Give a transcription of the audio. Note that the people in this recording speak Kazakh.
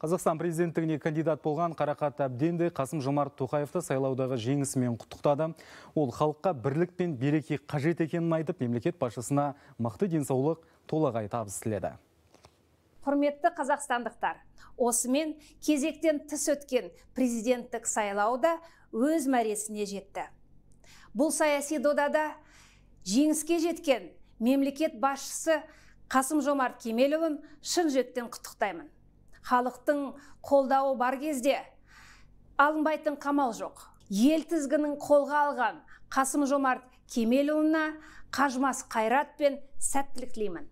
Қазақстан президенттігіне кандидат болған Қарақат Әбденді Қасым Жомарт Тоқаевты сайлаудағы жеңісімен құттықтады. Ол халыққа бірлік пен береке қажет екенін айтып, мемлекет басшысына мықты денсаулық толағай табыс тіледі. Құрметті қазақстандықтар, осымен кезектен тыс өткен президенттік сайлауда өз мәресіне жетті. Бұл саяси додада жеңіске жеткен мемлекет басшысы Қасым Жомарт Кемелұлын шын жүректен құттықтаймын халықтың қолдауы бар кезде алынбайтын қамал жоқ. Ел тізгінін қолға алған қасым жомарт кемелұлына қажымас қайрат пен сәттілік тілеймін.